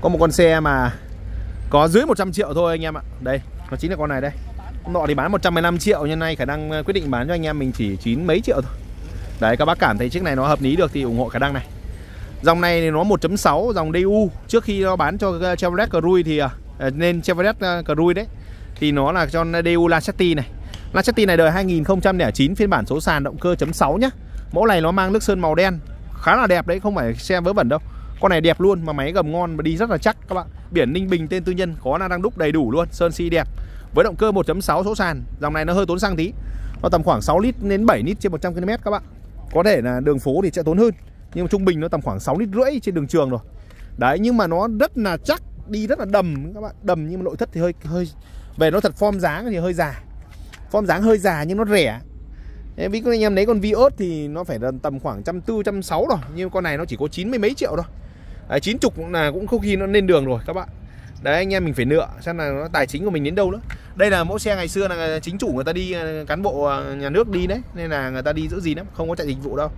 Có một con xe mà có dưới 100 triệu thôi anh em ạ. Đây, nó chính là con này đây. Nọ thì bán 115 triệu nhưng nay khả năng ờ, quyết định bán cho anh em mình chỉ chín mấy triệu thôi. Đấy các bác cảm thấy chiếc này nó hợp lý được thì ủng hộ khả năng này. Dòng này thì nó 1.6 dòng DU Trước khi nó bán cho ờ, Chevrolet Cruze thì ờ, Nên Chevrolet Cruze đấy. Thì nó là cho DU LaCetti này. LaCetti này đời 2009 phiên bản số sàn động cơ chấm 6 nhá. Mẫu này nó mang nước sơn màu đen Khá là đẹp đấy không phải xe vớ vẩn đâu. Con này đẹp luôn, mà máy gầm ngon và đi rất là chắc các bạn. Biển Ninh Bình tên tư nhân, có là đang đúc đầy đủ luôn, Sơn si đẹp. Với động cơ 1.6 số sàn, Dòng này nó hơi tốn xăng tí. Nó tầm khoảng 6 lít đến 7 lít trên 100 km các bạn. Có thể là đường phố thì sẽ tốn hơn, Nhưng mà trung bình nó tầm khoảng 6 lít rưỡi trên đường trường rồi. Đấy, nhưng mà nó rất là chắc, Đi rất là đầm các bạn. Đầm nhưng mà nội thất thì hơi hơi, Về nó thật form dáng thì hơi già. Form dáng hơi già nhưng nó rẻ. Ví dụ anh em lấy con Vios thì nó phải tầm khoảng trăm tư, trăm sáu rồi, Nhưng con này nó chỉ có chín mươi mấy triệu thôi. Đấy, 90 cũng là cũng không khi nó lên đường rồi các bạn. Đấy anh em mình phải nựa xem là nó tài chính của mình đến đâu nữa. Đây là mẫu xe ngày xưa là chính chủ người ta đi ờ, Cán bộ ờ, nhà nước đi đấy Nên là người ta đi giữ gì lắm Không có chạy dịch vụ đâu.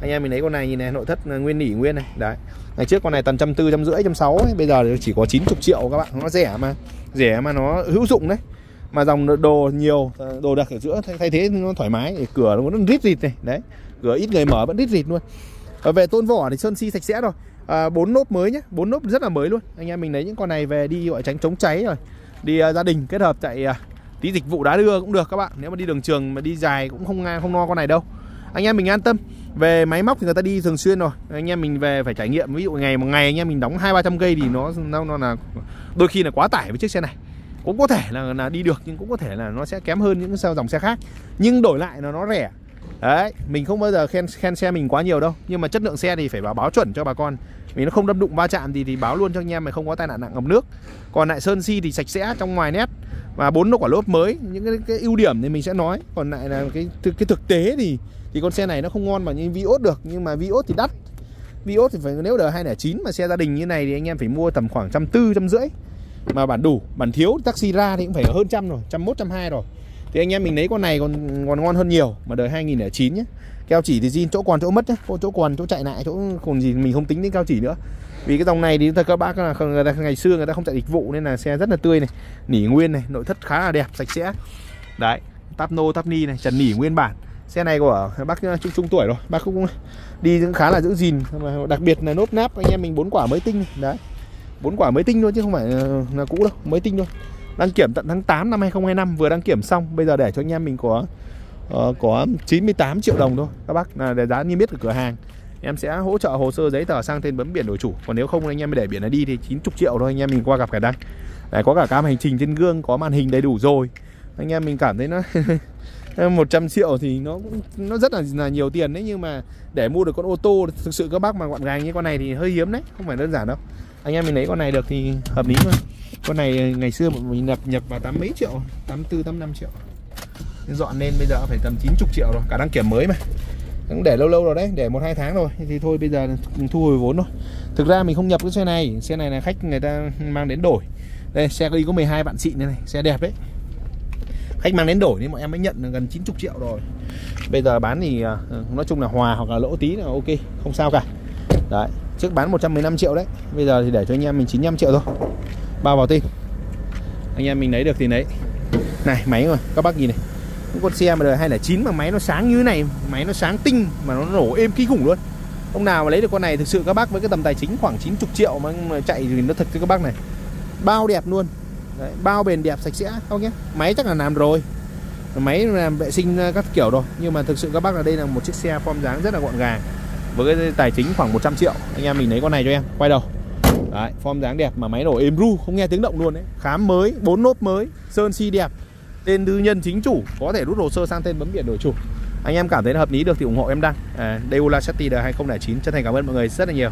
Anh em mình lấy con này nhìn này nội thất ờ, nguyên nỉ nguyên này Đấy. Ngày trước con này tầm trăm tư trăm rưỡi trăm sáu Bây giờ chỉ có 90 triệu các bạn Nó rẻ mà Rẻ mà nó hữu dụng đấy. Mà dòng đồ nhiều đồ đặc ở giữa thay thế nó thoải mái cửa nó vẫn rít rịt này đấy. Cửa ít người mở vẫn rít rịt luôn. Và về tôn vỏ thì sơn si sạch sẽ rồi à, bốn nốt mới nhé bốn nốt rất là mới luôn. Anh em mình lấy những con này về đi gọi tránh chống cháy rồi. Đi uh, gia đình kết hợp chạy uh, tí dịch vụ đá đưa cũng được các bạn. Nếu mà đi đường trường mà đi dài cũng không không no con này đâu. Anh em mình an tâm. Về máy móc thì người ta đi thường xuyên rồi. Anh em mình về phải trải nghiệm. Ví dụ ngày một ngày anh em mình đóng hai ba trăm cây thì nó nó nó là đôi khi là quá tải với chiếc xe này. Cũng có thể là, là đi được nhưng cũng có thể là nó sẽ kém hơn những xe dòng xe khác. Nhưng đổi lại là nó rẻ đấy mình không bao giờ khen khen xe mình quá nhiều đâu. Nhưng mà chất lượng xe thì phải báo báo chuẩn cho bà con. Vì nó không đâm đụng va chạm gì thì báo luôn cho anh em mà không có tai nạn nặng ngập nước. Còn lại sơn si thì sạch sẽ trong ngoài nét. Và bốn nó quả lốp mới. Những cái, cái ưu điểm thì mình sẽ nói. Còn lại là cái cái thực tế thì thì con xe này nó không ngon bằng như Vios được. Nhưng mà Vios thì đắt. Vios thì phải nếu đời 209 mà xe gia đình như này thì anh em phải mua tầm khoảng trăm tư trăm rưỡi. Mà bản đủ bản thiếu taxi ra thì cũng phải hơn trăm rồi trăm mốt trăm hai rồi thì anh em mình lấy con này còn còn ngon hơn nhiều. Mà đời 2009 nhé keo chỉ thì zin chỗ còn chỗ mất nhé chỗ còn chỗ chạy lại chỗ còn gì mình không tính đến keo chỉ nữa. Vì cái dòng này thì các bác là người ta, ngày xưa người ta không chạy dịch vụ nên là xe rất là tươi này nỉ nguyên này nội thất khá là đẹp sạch sẽ. Đấy tắp nô tắp ni này trần nỉ nguyên bản. Xe này của bác à, trung trung tuổi rồi bác cũng đi cũng khá là giữ gìn. Đặc biệt là nốt náp anh em mình bốn quả mới tinh. Đấy bốn quả mới tinh thôi chứ không phải à, là cũ đâu mới tinh thôi đăng kiểm tận tháng 8 năm 2025 vừa đăng kiểm xong. Bây giờ để cho anh em mình có uh, có 98 triệu đồng thôi. Các bác là để giá niêm yết ở cửa hàng. Em sẽ hỗ trợ hồ sơ giấy tờ sang tên bấm biển đổi chủ. Còn nếu không anh em để biển này đi thì 90 triệu thôi. Anh em mình qua gặp cả đăng. Để có cả cam hành trình trên gương có màn hình đầy đủ rồi. Anh em mình cảm thấy nó 100 triệu thì nó cũng nó rất là, là nhiều tiền đấy. Nhưng mà để mua được con ô tô thực sự các bác mà gọn gàng như con này thì hơi hiếm đấy. Không phải đơn giản đâu. Anh em mình lấy con này được thì hợp lý thôi con này ngày xưa mình nhập nhập vào tám mấy triệu tám tư tám năm triệu. Dọn lên bây giờ phải tầm 90 triệu rồi cả đăng kiểm mới mà. Cũng để lâu lâu rồi đấy để một hai tháng rồi thì thôi bây giờ thu hồi vốn thôi. Thực ra mình không nhập cái xe này. Xe này là khách người ta mang đến đổi. Đây xe đi có 12 bạn xịn này, này xe đẹp đấy. Khách mang đến đổi nên bọn em mới nhận gần 90 triệu rồi. Bây giờ bán thì à, nói chung là hòa hoặc là lỗ tí là ok không sao cả. Đấy trước bán 115 triệu đấy. Bây giờ thì để cho anh em mình 95 triệu thôi bao vào tim. Anh em mình lấy được thì lấy. Này máy rồi các bác nhìn này. Những con xe mà đời 209 mà máy nó sáng như thế này máy nó sáng tinh mà nó nổ êm kinh khủng luôn. Ông nào mà lấy được con này thực sự các bác với cái tầm tài chính khoảng 90 triệu mà chạy thì nó thật cho các bác này. Bao đẹp luôn. Đấy, bao bền đẹp sạch sẽ không nhé. Máy chắc là làm rồi. Máy làm vệ sinh các kiểu rồi nhưng mà thực sự các bác là đây là một chiếc xe form dáng rất là gọn gàng. Với cái tài chính khoảng 100 triệu anh em mình lấy con này cho em quay đầu đấy form dáng đẹp mà máy nổ êm ru không nghe tiếng động luôn đấy khám mới bốn nốt mới sơn si đẹp. Tên tư nhân chính chủ có thể rút hồ sơ sang tên bấm biển đổi chủ. Anh em cảm thấy hợp lý được thì ủng hộ em đăng. À, đây là Seti 2009 chân thành cảm ơn mọi người rất là nhiều.